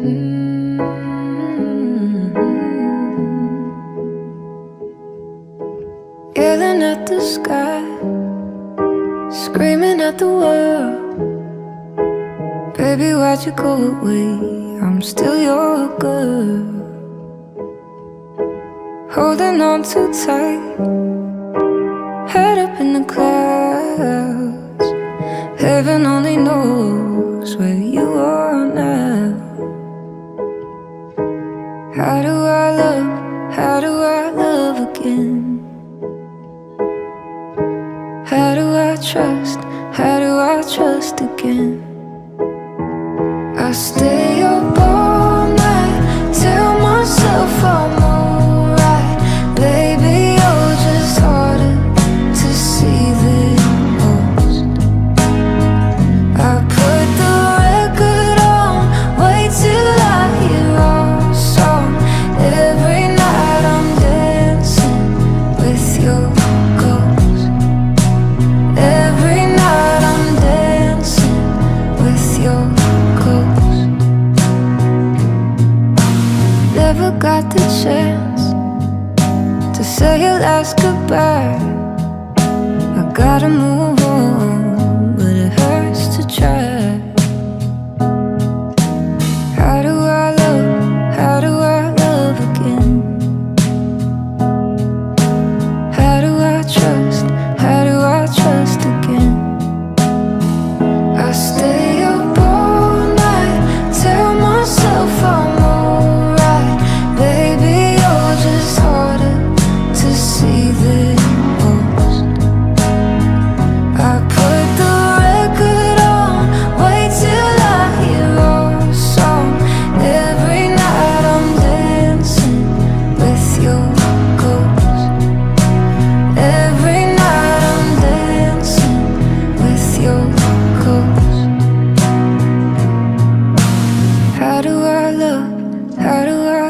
Mm-hmm. Yelling at the sky Screaming at the world. Baby, why'd you go away? I'm still your girl. Holding on too tight Head up in the clouds. Heaven only knows where you are now. How do I love, how do I love again? How do I trust? How do I trust again? I stay up chance to say your last goodbye. I gotta move